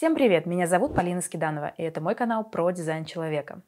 Всем привет! Меня зовут Полина Скиданова, и это мой канал про дизайн человека.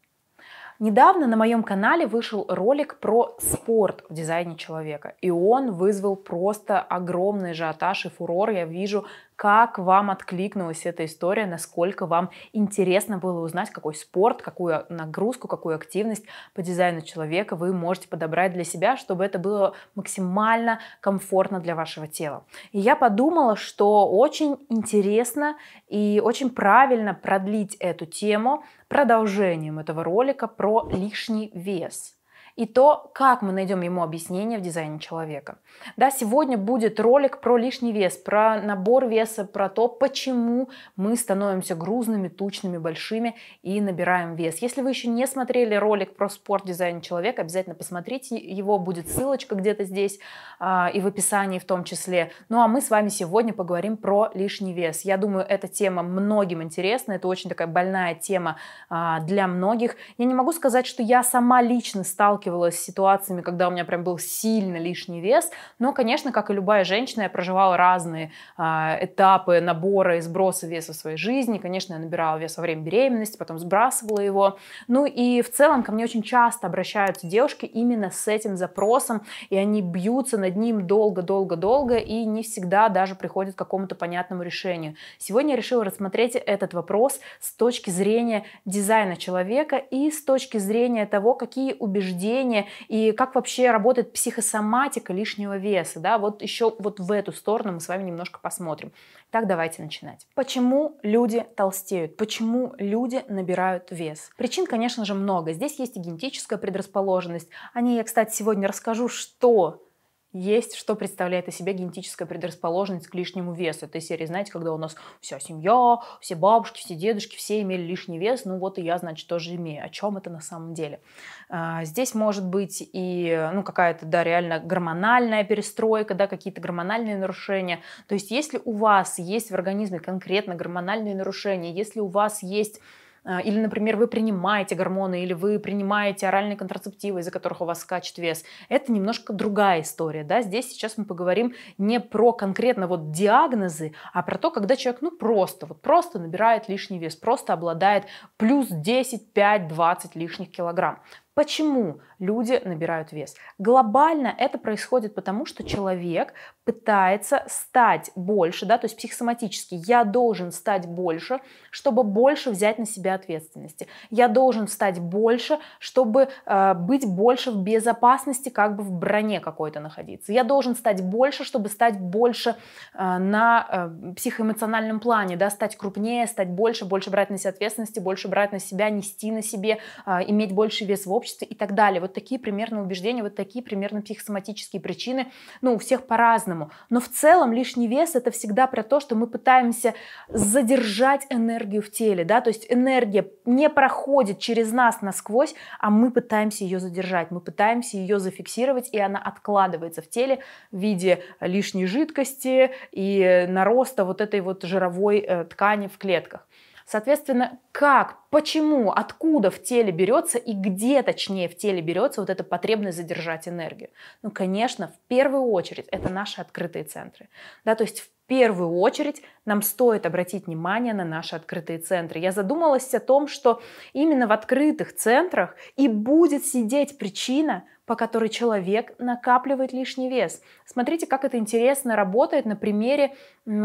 Недавно на моем канале вышел ролик про спорт в дизайне человека, и он вызвал просто огромный ажиотаж и фурор. Я вижу как вам откликнулась эта история, насколько вам интересно было узнать, какой спорт, какую нагрузку, какую активность по дизайну человека вы можете подобрать для себя, чтобы это было максимально комфортно для вашего тела. И я подумала, что очень интересно и очень правильно продлить эту тему продолжением этого ролика про лишний вес и то, как мы найдем ему объяснение в дизайне человека. Да, сегодня будет ролик про лишний вес, про набор веса, про то, почему мы становимся грузными, тучными, большими и набираем вес. Если вы еще не смотрели ролик про спорт дизайн человека, обязательно посмотрите его, будет ссылочка где-то здесь а, и в описании в том числе. Ну а мы с вами сегодня поговорим про лишний вес. Я думаю, эта тема многим интересна, это очень такая больная тема а, для многих. Я не могу сказать, что я сама лично сталкивалась сталкивалась с ситуациями, когда у меня прям был сильно лишний вес, но, конечно, как и любая женщина, я проживала разные э, этапы набора и сброса веса в своей жизни. Конечно, я набирала вес во время беременности, потом сбрасывала его. Ну и в целом ко мне очень часто обращаются девушки именно с этим запросом, и они бьются над ним долго-долго-долго и не всегда даже приходят к какому-то понятному решению. Сегодня я решила рассмотреть этот вопрос с точки зрения дизайна человека и с точки зрения того, какие убеждения поведение и как вообще работает психосоматика лишнего веса. Да? Вот еще вот в эту сторону мы с вами немножко посмотрим. Так, давайте начинать. Почему люди толстеют? Почему люди набирают вес? Причин, конечно же, много. Здесь есть и генетическая предрасположенность. О ней я, кстати, сегодня расскажу, что есть, что представляет из себя генетическая предрасположенность к лишнему весу. Это серии, знаете, когда у нас вся семья, все бабушки, все дедушки, все имели лишний вес, ну вот и я, значит, тоже имею. О чем это на самом деле? А, здесь может быть и ну, какая-то, да, реально гормональная перестройка, да, какие-то гормональные нарушения. То есть если у вас есть в организме конкретно гормональные нарушения, если у вас есть или, например, вы принимаете гормоны, или вы принимаете оральные контрацептивы, из-за которых у вас скачет вес. Это немножко другая история. Да? Здесь сейчас мы поговорим не про конкретно вот диагнозы, а про то, когда человек ну просто, вот просто набирает лишний вес, просто обладает плюс 10, 5, 20 лишних килограмм. Почему люди набирают вес? Глобально это происходит потому, что человек пытается стать больше, да, то есть психосоматически я должен стать больше, чтобы больше взять на себя ответственности. Я должен стать больше, чтобы э, быть больше в безопасности, как бы в броне какой-то находиться. Я должен стать больше, чтобы стать больше э, на э, психоэмоциональном плане, да, стать крупнее, стать больше, больше брать на себя ответственности, больше брать на себя, нести на себе, э, иметь больше вес в обществе и так далее. Вот такие примерно убеждения, вот такие примерно психосоматические причины, ну, у всех по-разному. Но в целом лишний вес это всегда про то, что мы пытаемся задержать энергию в теле, да, то есть энергия не проходит через нас насквозь, а мы пытаемся ее задержать, мы пытаемся ее зафиксировать, и она откладывается в теле в виде лишней жидкости и нароста вот этой вот жировой э, ткани в клетках. Соответственно, как, почему, откуда в теле берется и где, точнее, в теле берется вот эта потребность задержать энергию? Ну, конечно, в первую очередь это наши открытые центры. Да, то есть в первую очередь нам стоит обратить внимание на наши открытые центры. Я задумалась о том, что именно в открытых центрах и будет сидеть причина, по которой человек накапливает лишний вес. Смотрите, как это интересно работает на примере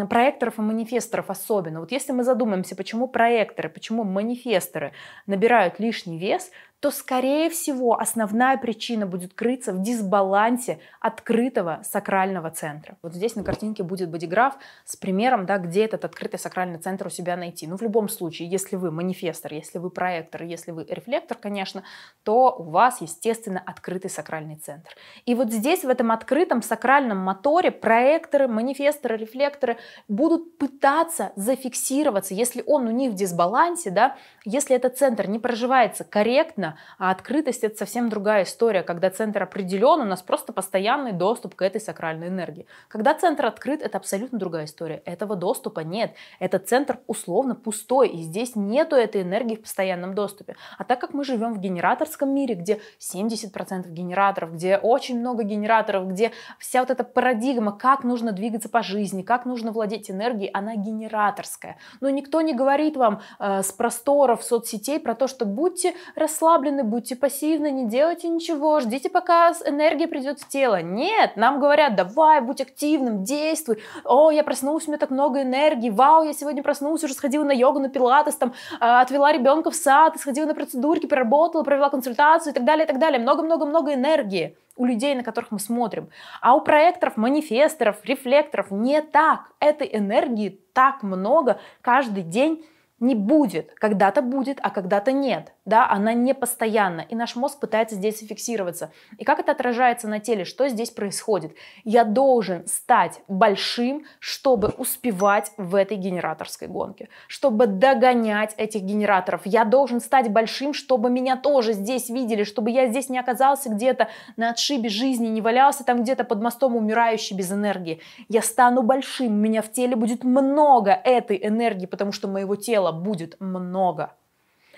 проекторов и манифесторов особенно. Вот если мы задумаемся, почему проекторы, почему манифесторы набирают лишний вес, то, скорее всего, основная причина будет крыться в дисбалансе открытого сакрального центра. Вот здесь на картинке будет бодиграф с примером, да, где этот открытый сакральный центр у себя найти. Ну, в любом случае, если вы манифестор, если вы проектор, если вы рефлектор, конечно, то у вас, естественно, открытый сакральный центр. И вот здесь, в этом открытом сакральном моторе, проекторы, манифесторы, рефлекторы будут пытаться зафиксироваться, если он у них в дисбалансе, да, если этот центр не проживается корректно, а открытость это совсем другая история, когда центр определен, у нас просто постоянный доступ к этой сакральной энергии. Когда центр открыт, это абсолютно другая история. Этого доступа нет. Этот центр условно пустой, и здесь нету этой энергии в постоянном доступе. А так как мы живем в генераторском мире, где 70% генераторов, где очень много генераторов, где вся вот эта парадигма, как нужно двигаться по жизни, как нужно владеть энергией, она генераторская. Но никто не говорит вам э, с просторов соцсетей про то, что будьте расслаблены, будьте пассивны, не делайте ничего, ждите, пока энергия придет в тело. Нет, нам говорят, давай, будь активным, действуй. О, я проснулся, у меня так много энергии. Вау, я сегодня проснулся, уже сходила на йогу, на пилатес, там, э, отвела ребенка в сад, сходила на процедурки, поработала, провела консультацию и так далее, и так далее. Много-много-много энергии у людей, на которых мы смотрим. А у проекторов, манифесторов, рефлекторов не так. Этой энергии так много каждый день не будет. Когда-то будет, а когда-то нет. Да, она не постоянна. И наш мозг пытается здесь фиксироваться. И как это отражается на теле? Что здесь происходит? Я должен стать большим, чтобы успевать в этой генераторской гонке. Чтобы догонять этих генераторов. Я должен стать большим, чтобы меня тоже здесь видели. Чтобы я здесь не оказался где-то на отшибе жизни, не валялся там где-то под мостом умирающий без энергии. Я стану большим. У меня в теле будет много этой энергии, потому что моего тела будет много.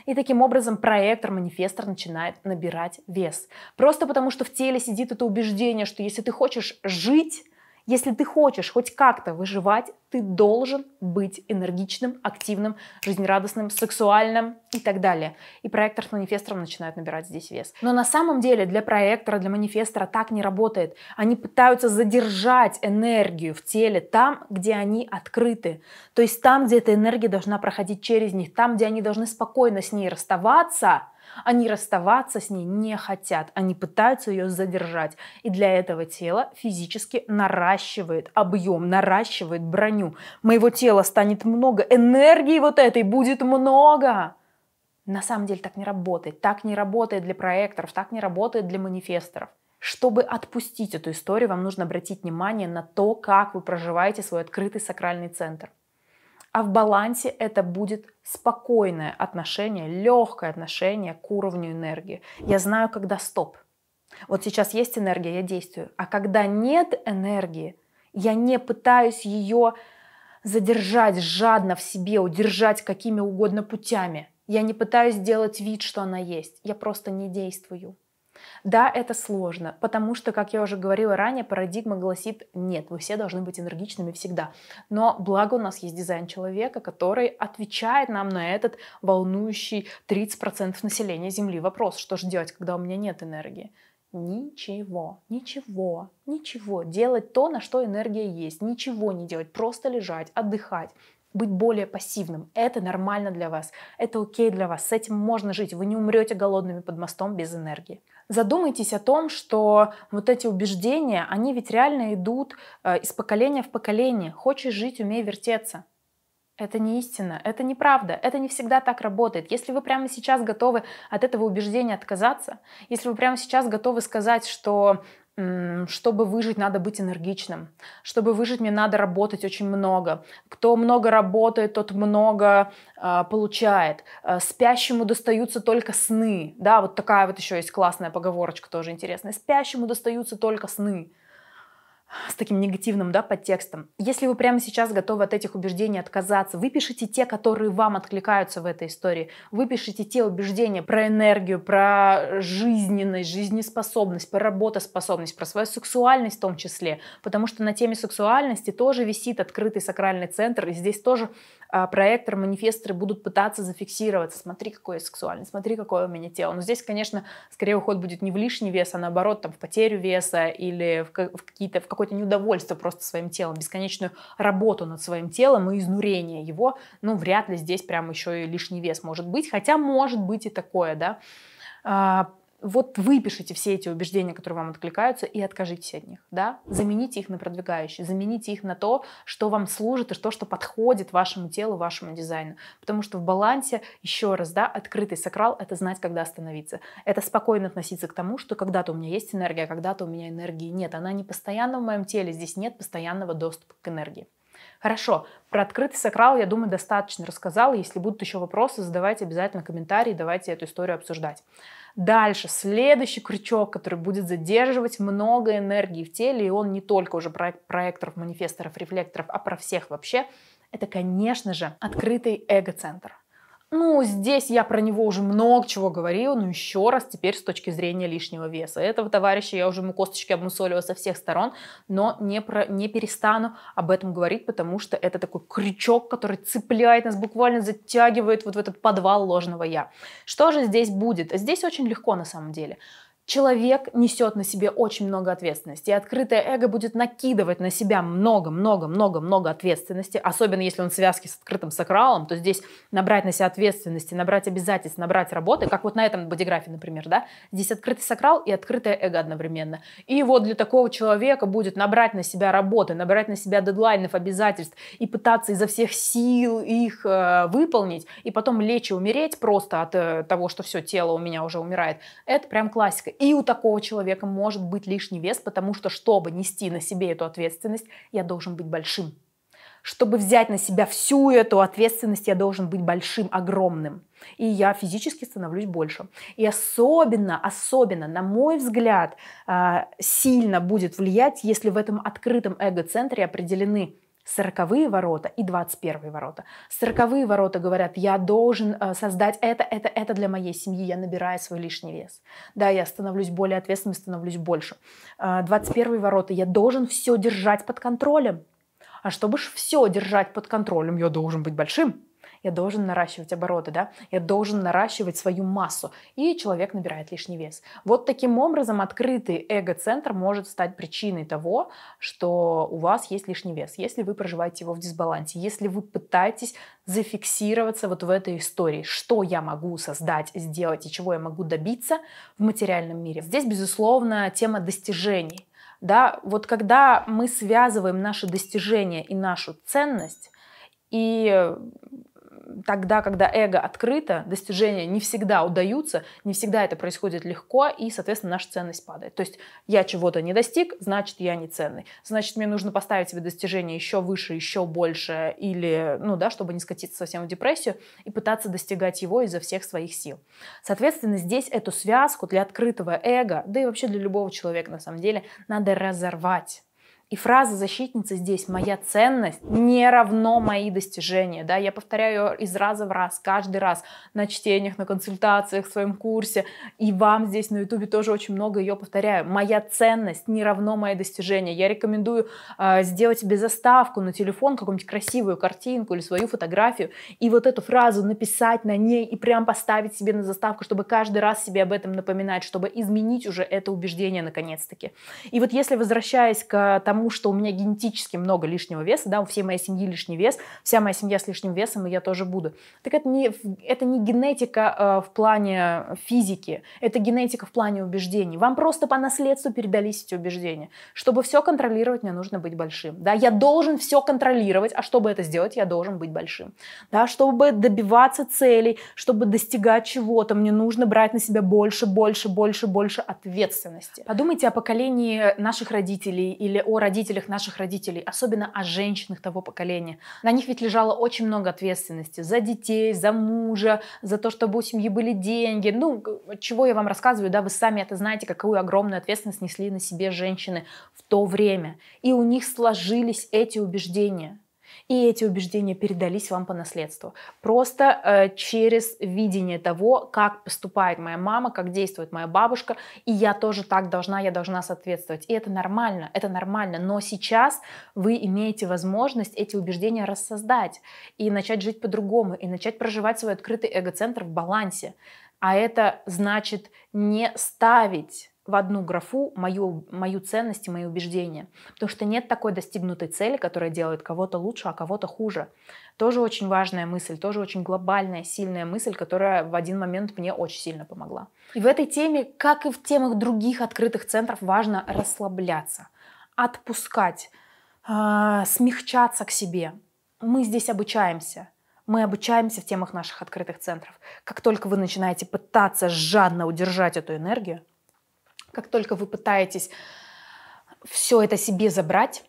И таким образом проектор, манифестор начинает набирать вес. Просто потому, что в теле сидит это убеждение, что если ты хочешь жить, если ты хочешь хоть как-то выживать, ты должен быть энергичным, активным, жизнерадостным, сексуальным и так далее. И проектор с манифестором начинают набирать здесь вес. Но на самом деле для проектора, для манифестора так не работает. Они пытаются задержать энергию в теле там, где они открыты. То есть там, где эта энергия должна проходить через них, там, где они должны спокойно с ней расставаться – они расставаться с ней не хотят, они пытаются ее задержать. И для этого тело физически наращивает объем, наращивает броню. Моего тела станет много, энергии вот этой будет много. На самом деле так не работает. Так не работает для проекторов, так не работает для манифесторов. Чтобы отпустить эту историю, вам нужно обратить внимание на то, как вы проживаете свой открытый сакральный центр. А в балансе это будет спокойное отношение, легкое отношение к уровню энергии. Я знаю, когда стоп. Вот сейчас есть энергия, я действую. А когда нет энергии, я не пытаюсь ее задержать жадно в себе, удержать какими угодно путями. Я не пытаюсь сделать вид, что она есть. Я просто не действую. Да, это сложно, потому что, как я уже говорила ранее, парадигма гласит нет, вы все должны быть энергичными всегда. Но благо у нас есть дизайн человека, который отвечает нам на этот волнующий 30% населения Земли вопрос, что же делать, когда у меня нет энергии. Ничего, ничего, ничего. Делать то, на что энергия есть. Ничего не делать, просто лежать, отдыхать быть более пассивным. Это нормально для вас, это окей для вас, с этим можно жить, вы не умрете голодными под мостом без энергии. Задумайтесь о том, что вот эти убеждения, они ведь реально идут э, из поколения в поколение. Хочешь жить, умей вертеться. Это не истина, это неправда, это не всегда так работает. Если вы прямо сейчас готовы от этого убеждения отказаться, если вы прямо сейчас готовы сказать, что чтобы выжить, надо быть энергичным. Чтобы выжить, мне надо работать очень много. Кто много работает, тот много э, получает. Э, спящему достаются только сны. Да, вот такая вот еще есть классная поговорочка тоже интересная. Спящему достаются только сны с таким негативным да, подтекстом. Если вы прямо сейчас готовы от этих убеждений отказаться, выпишите те, которые вам откликаются в этой истории. Выпишите те убеждения про энергию, про жизненность, жизнеспособность, про работоспособность, про свою сексуальность в том числе. Потому что на теме сексуальности тоже висит открытый сакральный центр, и здесь тоже проектор, манифесторы будут пытаться зафиксироваться. Смотри, какой я сексуальный, смотри, какое у меня тело. Но здесь, конечно, скорее уход будет не в лишний вес, а наоборот, там, в потерю веса или в, в какие-то, в какое-то неудовольствие просто своим телом, бесконечную работу над своим телом и изнурение его. Ну, вряд ли здесь прям еще и лишний вес может быть. Хотя может быть и такое, да а, вот выпишите все эти убеждения, которые вам откликаются, и откажитесь от них, да, замените их на продвигающие, замените их на то, что вам служит и то, что подходит вашему телу, вашему дизайну, потому что в балансе, еще раз, да, открытый сакрал — это знать, когда остановиться, это спокойно относиться к тому, что когда-то у меня есть энергия, а когда-то у меня энергии нет, она не постоянно в моем теле, здесь нет постоянного доступа к энергии. Хорошо, про открытый сакрал, я думаю, достаточно рассказала. Если будут еще вопросы, задавайте обязательно комментарии, давайте эту историю обсуждать. Дальше, следующий крючок, который будет задерживать много энергии в теле, и он не только уже про проекторов, манифесторов, рефлекторов, а про всех вообще, это, конечно же, открытый эго-центр. Ну, здесь я про него уже много чего говорила, но еще раз теперь с точки зрения лишнего веса. Этого товарища я уже ему косточки обмусолила со всех сторон, но не, про, не перестану об этом говорить, потому что это такой крючок, который цепляет нас, буквально затягивает вот в этот подвал ложного я. Что же здесь будет? Здесь очень легко на самом деле человек несет на себе очень много ответственности. И открытое эго будет накидывать на себя много-много-много-много ответственности, особенно если он в связке с открытым сакралом, то здесь набрать на себя ответственности, набрать обязательств, набрать работы, как вот на этом бодиграфе, например, да, здесь открытый сакрал и открытое эго одновременно. И вот для такого человека будет набрать на себя работы, набрать на себя дедлайнов, обязательств и пытаться изо всех сил их э, выполнить, и потом лечь и умереть просто от э, того, что все, тело у меня уже умирает. Это прям классика. И у такого человека может быть лишний вес, потому что, чтобы нести на себе эту ответственность, я должен быть большим. Чтобы взять на себя всю эту ответственность, я должен быть большим, огромным. И я физически становлюсь больше. И особенно, особенно, на мой взгляд, а, сильно будет влиять, если в этом открытом эго-центре определены сороковые ворота и двадцать первые ворота. Сороковые ворота говорят, я должен э, создать это, это, это для моей семьи, я набираю свой лишний вес. Да, я становлюсь более ответственным, становлюсь больше. Э, двадцать первые ворота, я должен все держать под контролем. А чтобы все держать под контролем, я должен быть большим я должен наращивать обороты, да, я должен наращивать свою массу, и человек набирает лишний вес. Вот таким образом открытый эго-центр может стать причиной того, что у вас есть лишний вес, если вы проживаете его в дисбалансе, если вы пытаетесь зафиксироваться вот в этой истории, что я могу создать, сделать и чего я могу добиться в материальном мире. Здесь, безусловно, тема достижений. Да, вот когда мы связываем наши достижения и нашу ценность, и тогда, когда эго открыто, достижения не всегда удаются, не всегда это происходит легко, и, соответственно, наша ценность падает. То есть я чего-то не достиг, значит, я не ценный. Значит, мне нужно поставить себе достижение еще выше, еще больше, или, ну да, чтобы не скатиться совсем в депрессию, и пытаться достигать его изо всех своих сил. Соответственно, здесь эту связку для открытого эго, да и вообще для любого человека, на самом деле, надо разорвать. И фраза защитницы здесь «моя ценность не равно мои достижения». Да? Я повторяю ее из раза в раз, каждый раз на чтениях, на консультациях, в своем курсе. И вам здесь на ютубе тоже очень много ее повторяю. «Моя ценность не равно мои достижения». Я рекомендую э, сделать себе заставку на телефон, какую-нибудь красивую картинку или свою фотографию, и вот эту фразу написать на ней и прям поставить себе на заставку, чтобы каждый раз себе об этом напоминать, чтобы изменить уже это убеждение наконец-таки. И вот если возвращаясь к тому, тому, что у меня генетически много лишнего веса, да, у всей моей семьи лишний вес, вся моя семья с лишним весом, и я тоже буду. Так это не, это не генетика э, в плане физики, это генетика в плане убеждений. Вам просто по наследству передались эти убеждения. Чтобы все контролировать, мне нужно быть большим. Да, я должен все контролировать, а чтобы это сделать, я должен быть большим. Да, чтобы добиваться целей, чтобы достигать чего-то, мне нужно брать на себя больше, больше, больше, больше ответственности. Подумайте о поколении наших родителей или о родителях наших родителей, особенно о женщинах того поколения. На них ведь лежало очень много ответственности за детей, за мужа, за то, чтобы у семьи были деньги. Ну, чего я вам рассказываю, да, вы сами это знаете, какую огромную ответственность несли на себе женщины в то время. И у них сложились эти убеждения и эти убеждения передались вам по наследству. Просто э, через видение того, как поступает моя мама, как действует моя бабушка, и я тоже так должна, я должна соответствовать. И это нормально, это нормально. Но сейчас вы имеете возможность эти убеждения рассоздать и начать жить по-другому, и начать проживать свой открытый эго-центр в балансе. А это значит не ставить в одну графу мою, мою ценность и мои убеждения. Потому что нет такой достигнутой цели, которая делает кого-то лучше, а кого-то хуже. Тоже очень важная мысль, тоже очень глобальная, сильная мысль, которая в один момент мне очень сильно помогла. И в этой теме, как и в темах других открытых центров, важно расслабляться, отпускать, э, смягчаться к себе. Мы здесь обучаемся. Мы обучаемся в темах наших открытых центров. Как только вы начинаете пытаться жадно удержать эту энергию, как только вы пытаетесь все это себе забрать,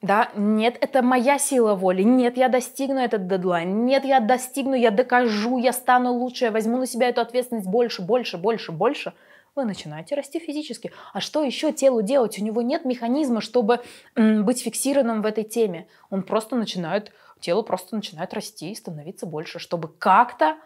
да, нет, это моя сила воли, нет, я достигну этот дедлайн, нет, я достигну, я докажу, я стану лучше, я возьму на себя эту ответственность больше, больше, больше, больше, вы начинаете расти физически. А что еще телу делать? У него нет механизма, чтобы быть фиксированным в этой теме. Он просто начинает, тело просто начинает расти и становиться больше, чтобы как-то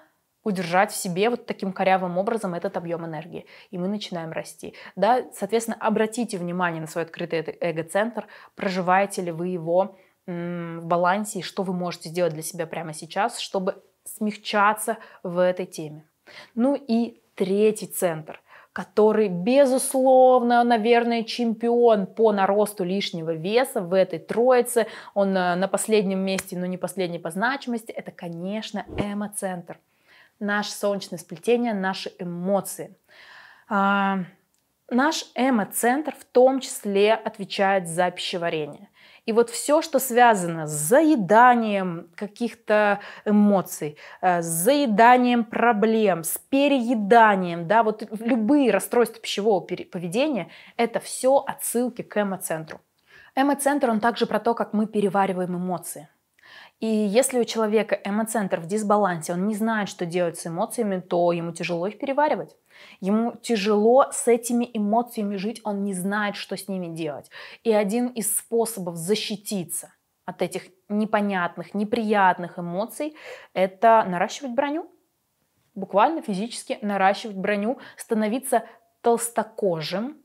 удержать в себе вот таким корявым образом этот объем энергии. И мы начинаем расти. Да? Соответственно, обратите внимание на свой открытый эго-центр, проживаете ли вы его в балансе, и что вы можете сделать для себя прямо сейчас, чтобы смягчаться в этой теме. Ну и третий центр, который, безусловно, наверное, чемпион по наросту лишнего веса в этой троице. Он э, на последнем месте, но не последний по значимости. Это, конечно, эмо-центр наше солнечное сплетение, наши эмоции. А, наш эмо-центр в том числе отвечает за пищеварение. И вот все, что связано с заеданием каких-то эмоций, э, с заеданием проблем, с перееданием, да, вот любые расстройства пищевого поведения, это все отсылки к эмо-центру. Эмо-центр, он также про то, как мы перевариваем эмоции. И если у человека эмоцентр в дисбалансе, он не знает, что делать с эмоциями, то ему тяжело их переваривать. Ему тяжело с этими эмоциями жить, он не знает, что с ними делать. И один из способов защититься от этих непонятных, неприятных эмоций – это наращивать броню. Буквально физически наращивать броню, становиться толстокожим,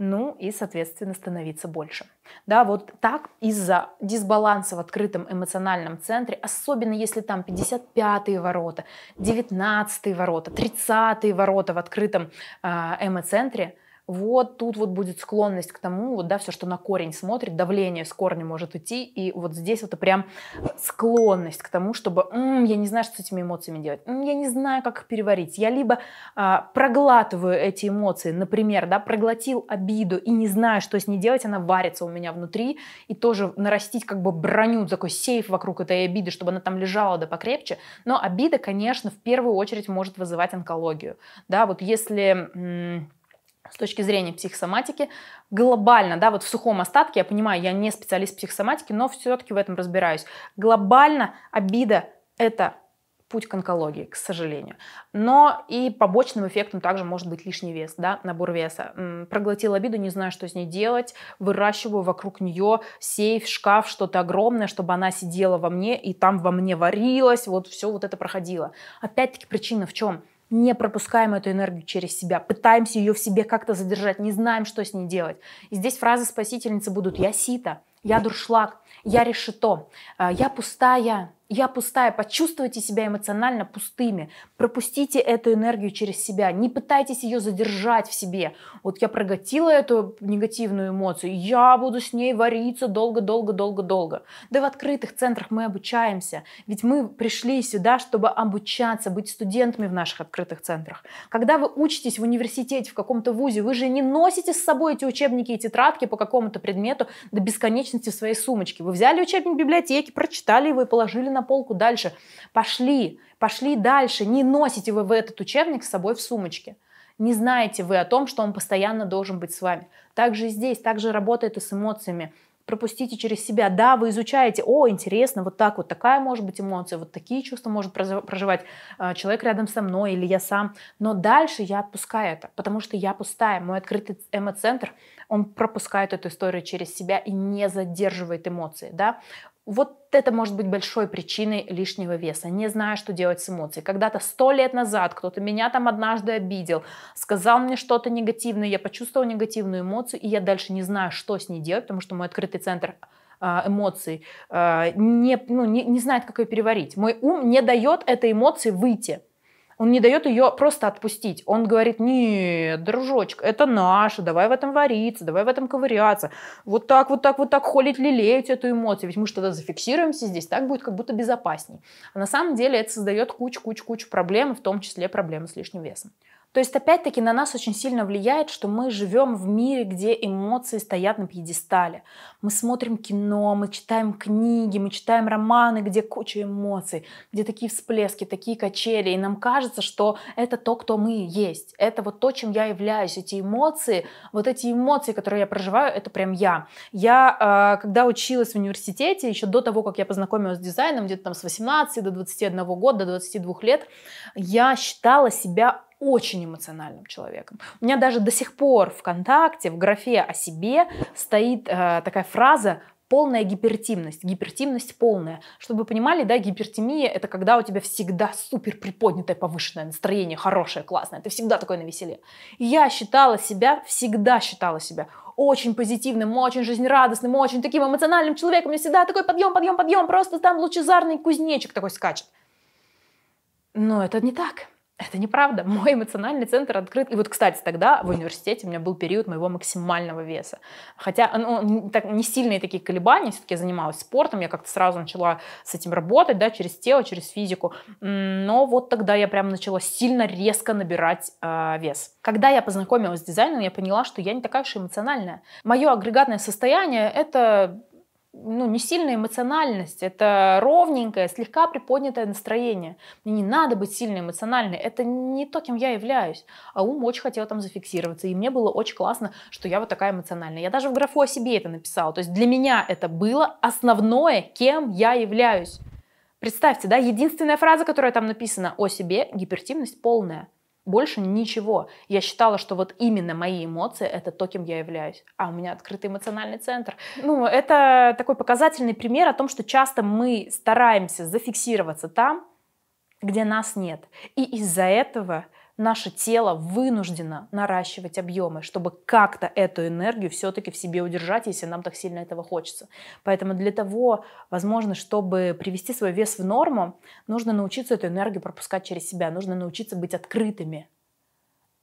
ну и, соответственно, становиться больше. Да, вот так из-за дисбаланса в открытом эмоциональном центре, особенно если там 55-е ворота, 19-е ворота, 30-е ворота в открытом э, эмоцентре, вот тут вот будет склонность к тому, вот, да, все, что на корень смотрит, давление с корня может идти, и вот здесь вот прям склонность к тому, чтобы м-м, я не знаю, что с этими эмоциями делать, м-м, я не знаю, как их переварить. Я либо а, проглатываю эти эмоции, например, да, проглотил обиду и не знаю, что с ней делать, она варится у меня внутри, и тоже нарастить как бы броню, такой сейф вокруг этой обиды, чтобы она там лежала да покрепче. Но обида, конечно, в первую очередь может вызывать онкологию. Да, вот если м- с точки зрения психосоматики, глобально, да, вот в сухом остатке, я понимаю, я не специалист психосоматики, но все-таки в этом разбираюсь. Глобально обида – это путь к онкологии, к сожалению. Но и побочным эффектом также может быть лишний вес, да, набор веса. Проглотил обиду, не знаю, что с ней делать, выращиваю вокруг нее сейф, шкаф, что-то огромное, чтобы она сидела во мне и там во мне варилась, вот все вот это проходило. Опять-таки причина в чем? Не пропускаем эту энергию через себя, пытаемся ее в себе как-то задержать, не знаем, что с ней делать. И здесь фразы спасительницы будут «я сита», «я дуршлаг», «я решето», «я пустая», я пустая, почувствуйте себя эмоционально пустыми, пропустите эту энергию через себя, не пытайтесь ее задержать в себе. Вот я проглотила эту негативную эмоцию, я буду с ней вариться долго-долго-долго-долго. Да в открытых центрах мы обучаемся, ведь мы пришли сюда, чтобы обучаться, быть студентами в наших открытых центрах. Когда вы учитесь в университете, в каком-то вузе, вы же не носите с собой эти учебники и тетрадки по какому-то предмету до бесконечности в своей сумочке. Вы взяли учебник в библиотеке, прочитали его и положили на на полку дальше. Пошли, пошли дальше. Не носите вы этот учебник с собой в сумочке. Не знаете вы о том, что он постоянно должен быть с вами. Также здесь, также работает и с эмоциями пропустите через себя. Да, вы изучаете, о, интересно, вот так вот, такая может быть эмоция, вот такие чувства может проживать э, человек рядом со мной или я сам. Но дальше я отпускаю это, потому что я пустая. Мой открытый эмоцентр, он пропускает эту историю через себя и не задерживает эмоции. Да? Вот это может быть большой причиной лишнего веса. Не знаю, что делать с эмоцией. Когда-то сто лет назад кто-то меня там однажды обидел, сказал мне что-то негативное, я почувствовала негативную эмоцию, и я дальше не знаю, что с ней делать, потому что мой открытый центр а, эмоций а, не, ну, не, не знает, как ее переварить. Мой ум не дает этой эмоции выйти. Он не дает ее просто отпустить. Он говорит, нет, дружочек, это наше, давай в этом вариться, давай в этом ковыряться. Вот так, вот так, вот так холить, лелеять эту эмоцию. Ведь мы что тогда зафиксируемся здесь, так будет как будто безопасней. А на самом деле это создает кучу-кучу-кучу проблем, в том числе проблемы с лишним весом. То есть, опять-таки, на нас очень сильно влияет, что мы живем в мире, где эмоции стоят на пьедестале. Мы смотрим кино, мы читаем книги, мы читаем романы, где куча эмоций, где такие всплески, такие качели. И нам кажется, что это то, кто мы есть. Это вот то, чем я являюсь. Эти эмоции, вот эти эмоции, которые я проживаю, это прям я. Я, а, когда училась в университете, еще до того, как я познакомилась с дизайном, где-то там с 18 до 21 года, до 22 лет, я считала себя очень эмоциональным человеком. У меня даже до сих пор ВКонтакте в графе о себе стоит э, такая фраза полная гипертимность, гипертимность полная. Чтобы вы понимали, да, гипертимия – это когда у тебя всегда супер приподнятое повышенное настроение, хорошее, классное, ты всегда такой на веселе. я считала себя, всегда считала себя очень позитивным, очень жизнерадостным, очень таким эмоциональным человеком. У меня всегда такой подъем, подъем, подъем, просто там лучезарный кузнечик такой скачет. Но это не так. Это неправда. Мой эмоциональный центр открыт. И вот, кстати, тогда в университете у меня был период моего максимального веса. Хотя ну, так, не сильные такие колебания, все-таки я занималась спортом, я как-то сразу начала с этим работать, да, через тело, через физику. Но вот тогда я прям начала сильно резко набирать э, вес. Когда я познакомилась с дизайном, я поняла, что я не такая уж эмоциональная. Мое агрегатное состояние — это ну, не сильная эмоциональность, это ровненькое, слегка приподнятое настроение. Мне не надо быть сильно эмоциональной, это не то, кем я являюсь. А ум очень хотел там зафиксироваться, и мне было очень классно, что я вот такая эмоциональная. Я даже в графу о себе это написала. То есть для меня это было основное, кем я являюсь. Представьте, да, единственная фраза, которая там написана о себе, гипертивность полная. Больше ничего. Я считала, что вот именно мои эмоции — это то, кем я являюсь. А у меня открытый эмоциональный центр. Ну, это такой показательный пример о том, что часто мы стараемся зафиксироваться там, где нас нет. И из-за этого наше тело вынуждено наращивать объемы, чтобы как-то эту энергию все-таки в себе удержать, если нам так сильно этого хочется. Поэтому для того, возможно, чтобы привести свой вес в норму, нужно научиться эту энергию пропускать через себя, нужно научиться быть открытыми.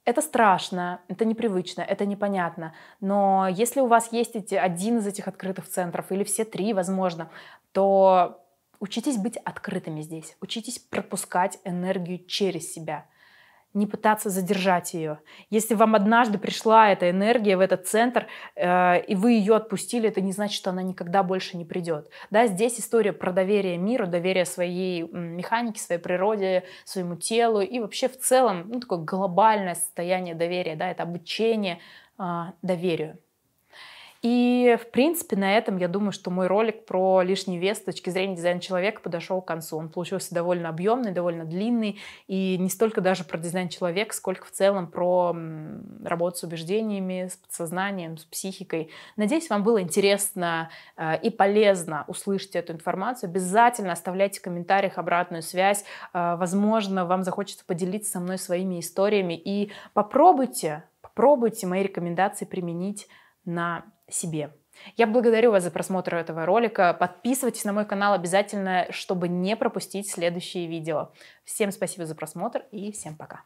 Это страшно, это непривычно, это непонятно. Но если у вас есть эти, один из этих открытых центров или все три, возможно, то учитесь быть открытыми здесь, учитесь пропускать энергию через себя – не пытаться задержать ее. Если вам однажды пришла эта энергия в этот центр, э, и вы ее отпустили, это не значит, что она никогда больше не придет. Да, здесь история про доверие миру, доверие своей механике, своей природе, своему телу и вообще в целом ну, такое глобальное состояние доверия. Да, это обучение э, доверию. И, в принципе, на этом я думаю, что мой ролик про лишний вес с точки зрения дизайна человека подошел к концу. Он получился довольно объемный, довольно длинный, и не столько даже про дизайн человека, сколько в целом про работу с убеждениями, с подсознанием, с психикой. Надеюсь, вам было интересно э, и полезно услышать эту информацию. Обязательно оставляйте в комментариях обратную связь. Э, возможно, вам захочется поделиться со мной своими историями. И попробуйте, попробуйте мои рекомендации применить на себе. Я благодарю вас за просмотр этого ролика. Подписывайтесь на мой канал обязательно, чтобы не пропустить следующие видео. Всем спасибо за просмотр и всем пока.